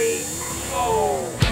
three, oh. four.